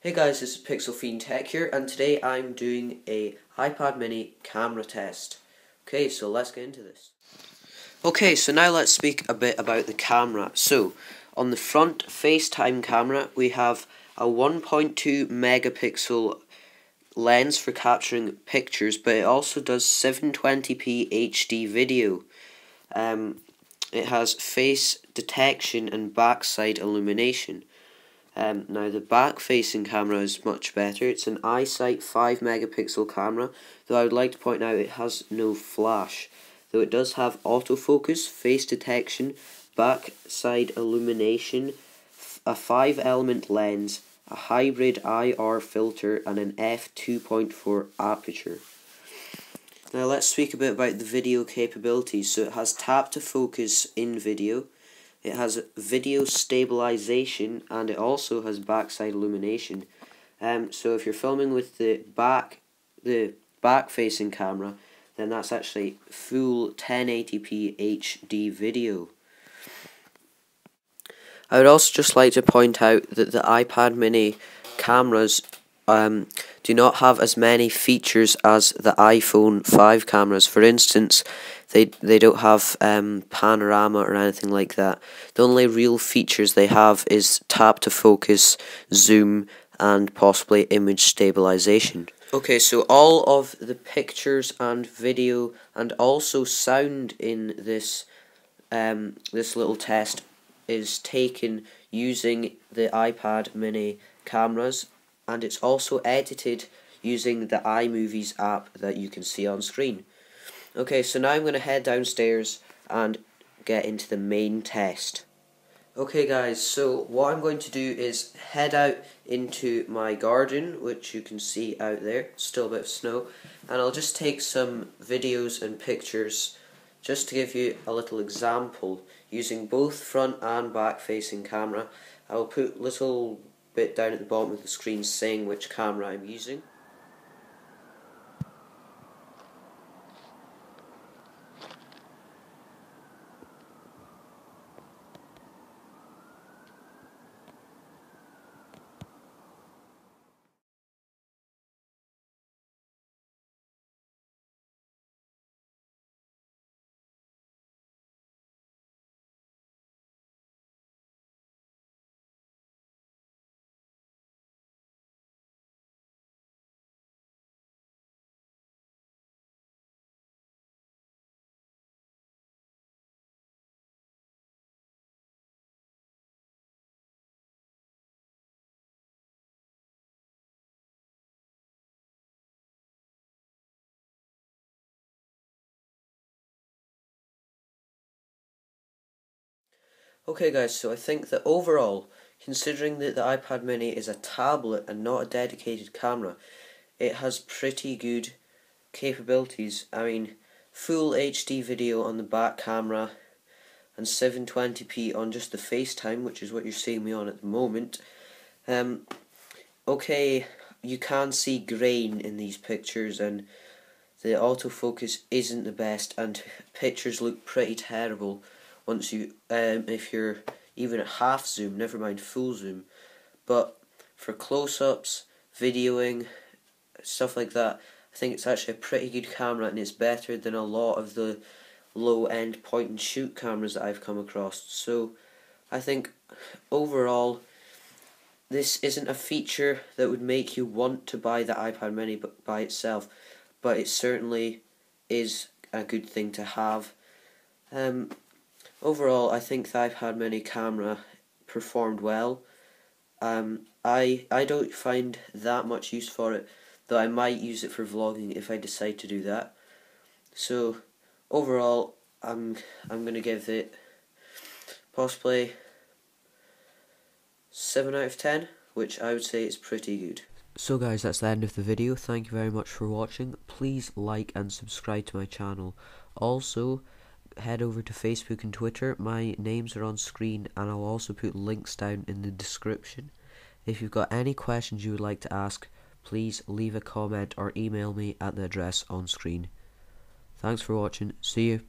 Hey guys, this is Pixel Fiend Tech here, and today I'm doing a iPad mini camera test. Okay, so let's get into this. Okay, so now let's speak a bit about the camera. So, on the front FaceTime camera, we have a 1.2 megapixel lens for capturing pictures, but it also does 720p HD video. Um, it has face detection and backside illumination. Um, now the back facing camera is much better. It's an iSight 5 megapixel camera, though I would like to point out it has no flash. Though it does have autofocus, face detection, backside illumination, a 5 element lens, a hybrid IR filter and an f2.4 aperture. Now let's speak a bit about the video capabilities. So it has tap to focus in video, it has video stabilization, and it also has backside illumination. Um, so if you're filming with the back, the back facing camera, then that's actually full 1080p HD video. I would also just like to point out that the iPad mini cameras um, do not have as many features as the iPhone 5 cameras. For instance, they they don't have um, panorama or anything like that. The only real features they have is tap to focus, zoom, and possibly image stabilization. Okay, so all of the pictures and video and also sound in this um, this little test is taken using the iPad mini cameras and it's also edited using the iMovies app that you can see on screen. Okay, so now I'm going to head downstairs and get into the main test. Okay guys, so what I'm going to do is head out into my garden, which you can see out there, still a bit of snow, and I'll just take some videos and pictures just to give you a little example using both front and back facing camera. I'll put little bit down at the bottom of the screen saying which camera I'm using. Okay guys, so I think that overall, considering that the iPad mini is a tablet and not a dedicated camera, it has pretty good capabilities. I mean, full HD video on the back camera and 720p on just the FaceTime, which is what you're seeing me on at the moment. Um, okay, you can see grain in these pictures and the autofocus isn't the best and pictures look pretty terrible once you um, if you're even at half zoom, never mind full zoom. But for close-ups, videoing, stuff like that, I think it's actually a pretty good camera and it's better than a lot of the low-end point-and-shoot cameras that I've come across. So I think overall this isn't a feature that would make you want to buy the iPad mini by itself, but it certainly is a good thing to have. Um, Overall, I think the iPad mini camera performed well. Um, I I don't find that much use for it, though I might use it for vlogging if I decide to do that. So, overall, I'm I'm gonna give it possibly seven out of ten, which I would say is pretty good. So guys, that's the end of the video. Thank you very much for watching. Please like and subscribe to my channel. Also, head over to Facebook and Twitter. My names are on screen and I'll also put links down in the description. If you've got any questions you would like to ask, please leave a comment or email me at the address on screen. Thanks for watching. See you.